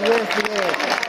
すげえすげえ。